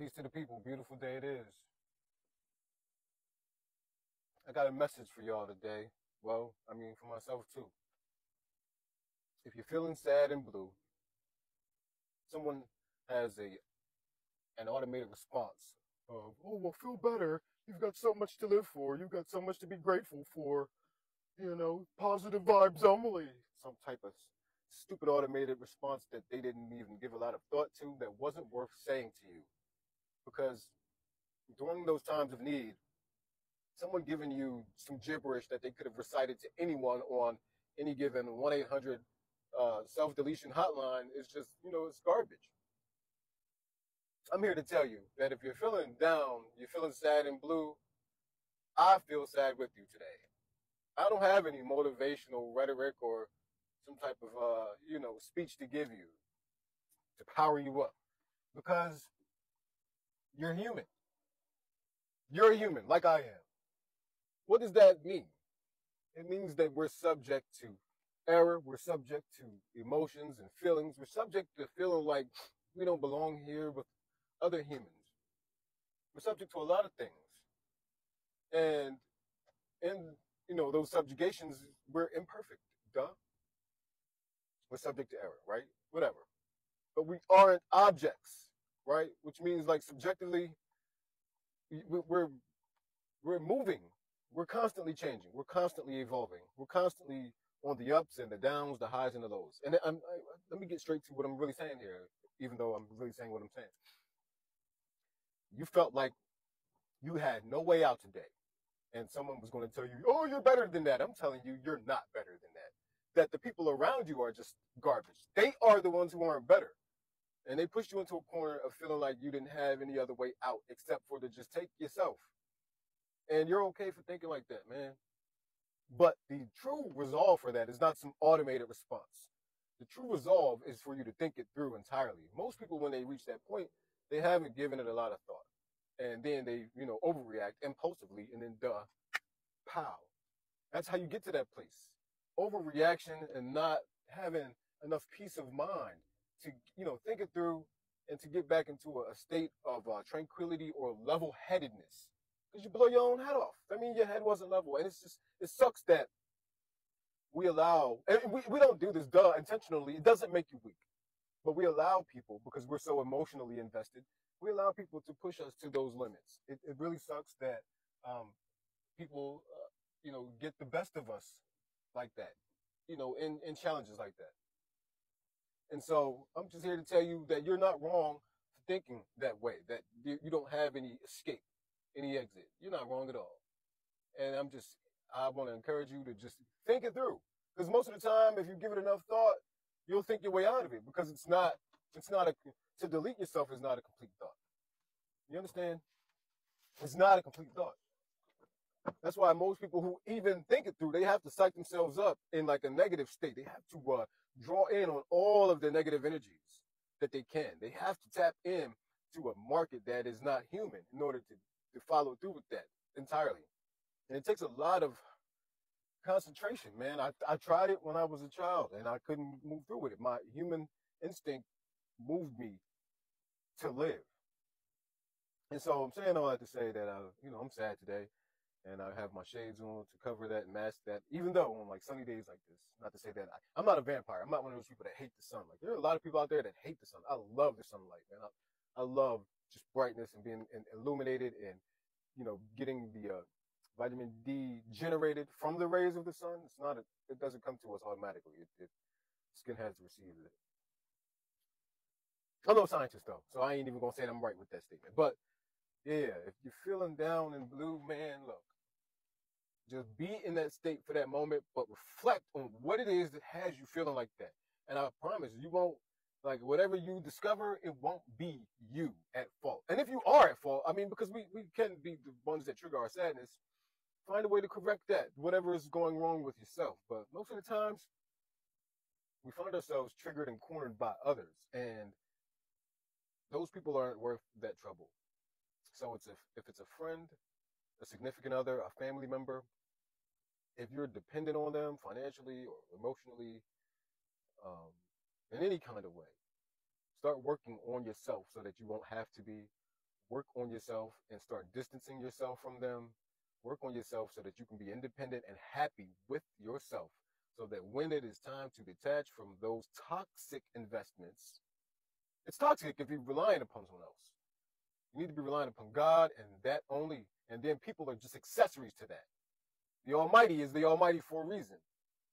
Peace to the people. Beautiful day it is. I got a message for y'all today. Well, I mean, for myself too. If you're feeling sad and blue, someone has a an automated response of, "Oh, well, feel better. You've got so much to live for. You've got so much to be grateful for. You know, positive vibes only." Some type of stupid automated response that they didn't even give a lot of thought to that wasn't worth saying to you. Because during those times of need, someone giving you some gibberish that they could have recited to anyone on any given 1 800 uh, self deletion hotline is just, you know, it's garbage. I'm here to tell you that if you're feeling down, you're feeling sad and blue, I feel sad with you today. I don't have any motivational rhetoric or some type of, uh, you know, speech to give you to power you up because you're human. You're human, like I am. What does that mean? It means that we're subject to error, we're subject to emotions and feelings, we're subject to feeling like we don't belong here with other humans. We're subject to a lot of things. And in you know those subjugations, we're imperfect. Duh. We're subject to error, right? Whatever. But we aren't objects, right? Which means like subjectively, we're we're moving. We're constantly changing. We're constantly evolving. We're constantly on the ups and the downs, the highs and the lows. And I, let me get straight to what I'm really saying here, even though I'm really saying what I'm saying. You felt like you had no way out today, and someone was going to tell you, "Oh, you're better than that." I'm telling you, you're not better than that. That the people around you are just garbage. They are the ones who aren't better, and they pushed you into a corner of feeling like you didn't have any other way out except for to just take yourself. And you're okay for thinking like that, man. But the true resolve for that is not some automated response. The true resolve is for you to think it through entirely. Most people, when they reach that point, they haven't given it a lot of thought. And then they, you know, overreact impulsively and then duh, pow. That's how you get to that place. Overreaction and not having enough peace of mind to, you know, think it through and to get back into a, state of uh, tranquility or level headedness because you blow your own head off. I mean, your head wasn't level, and it's just it sucks that we allow, and we we don't do this duh intentionally. It doesn't make you weak, but we allow people because we're so emotionally invested. We allow people to push us to those limits. It it really sucks that um, people, uh, you know, get the best of us like that, you know, in in challenges like that. And so I'm just here to tell you that you're not wrong for thinking that way. That you, don't have any escape any exit. You're not wrong at all. And I'm just, I want to encourage you to just think it through. Because most of the time, if you give it enough thought, you'll think your way out of it because it's not, it's not a, to delete yourself is not a complete thought. You understand? It's not a complete thought. That's why most people who even think it through, they have to psych themselves up in like a negative state. They have to uh, draw in on all of the negative energies that they can. They have to tap in to a market that is not human in order to to follow through with that entirely. And it takes a lot of concentration, man. I, I tried it when I was a child and I couldn't move through with it. My human instinct moved me to live. And so I'm saying all that to say that, uh, you know, I'm sad today and I have my shades on to cover that and mask that, even though on like sunny days like this, not to say that I, am not a vampire. I'm not one of those people that hate the sun. Like there are a lot of people out there that hate the sun. I love the sunlight, man. I, I love just brightness and being illuminated and you know getting the uh, vitamin D generated from the rays of the sun. It's not a, it doesn't come to us automatically. It, it skin has to receive it. I'm no scientist though, so I ain't even gonna say I'm right with that statement. But yeah, if you're feeling down and blue, man, look, just be in that state for that moment, but reflect on what it is that has you feeling like that. And I promise you won't like whatever you discover, it won't be you at fault. And if you are at fault, I mean, because we, we can be the ones that trigger our sadness, find a way to correct that, whatever is going wrong with yourself. But most of the times, we find ourselves triggered and cornered by others. And those people aren't worth that trouble. So it's if, if it's a friend, a significant other, a family member, if you're dependent on them financially or emotionally, um, in any kind of way. Start working on yourself so that you won't have to be, work on yourself and start distancing yourself from them. Work on yourself so that you can be independent and happy with yourself. So that when it is time to detach from those toxic investments, it's toxic if you're relying upon someone else. Need to be relying upon God and that only. And then people are just accessories to that. The Almighty is the Almighty for a reason.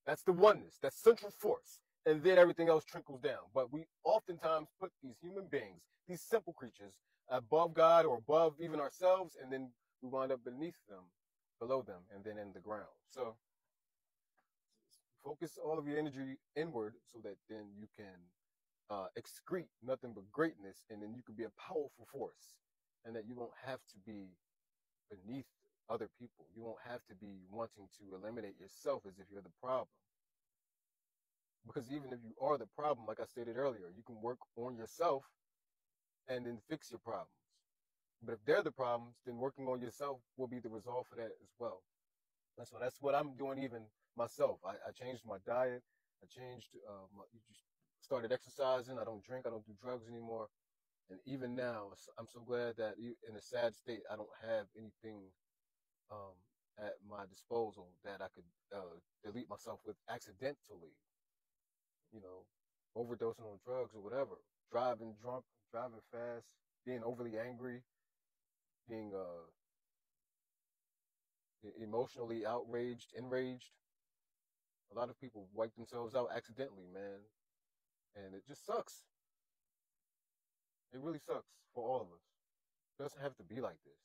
That's the oneness, that's central force. And then everything else trickles down. But we oftentimes put these human beings, these simple creatures, above God or above even ourselves, and then we wind up beneath them, below them, and then in the ground. So focus all of your energy inward so that then you can uh, excrete nothing but greatness, and then you can be a powerful force, and that you don't have to be beneath other people. You won't have to be wanting to eliminate yourself as if you're the problem. Because even if you are the problem, like I stated earlier, you can work on yourself and then fix your problems. But if they're the problems, then working on yourself will be the result for that as well. That's what that's what I'm doing even myself. I, I changed my diet. I changed uh, my, started exercising. I don't drink. I don't do drugs anymore. And even now, I'm so glad that in a sad state, I don't have anything um, at my disposal that I could uh, delete myself with accidentally. You know, overdosing on drugs or whatever, driving drunk, driving fast, being overly angry, being uh, emotionally outraged, enraged. A lot of people wipe themselves out accidentally, man. And it just sucks. It really sucks for all of us. It doesn't have to be like this.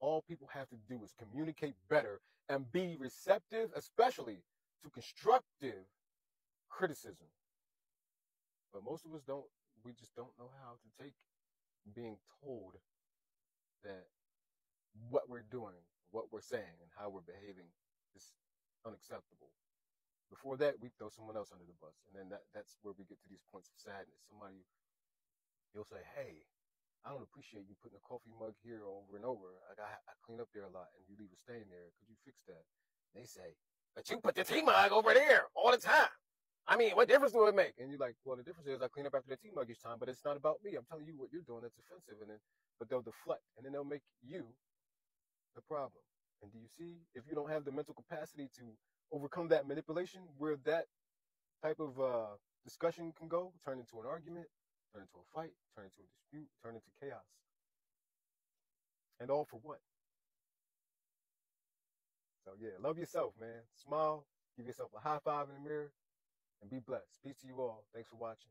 All people have to do is communicate better and be receptive, especially to constructive criticism. But most of us don't, we just don't know how to take being told that what we're doing, what we're saying, and how we're behaving is unacceptable. Before that, we throw someone else under the bus. And then that, that's where we get to these points of sadness. Somebody, you'll say, hey, I don't appreciate you putting a coffee mug here over and over. Like I, I clean up there a lot and you leave it staying there. Could you fix that? They say, but you put the tea mug over there all the time. I mean, what difference do it make? And you're like, well, the difference is I clean up after the tea mug each time, but it's not about me. I'm telling you what you're doing that's offensive. And then, but they'll deflect and then they'll make you the problem. And do you see, if you don't have the mental capacity to overcome that manipulation, where that type of uh, discussion can go, turn into an argument, turn into a fight, turn into a dispute, turn into chaos. And all for what? So yeah, love yourself, man. Smile, give yourself a high five in the mirror, and be blessed. Peace to you all. Thanks for watching.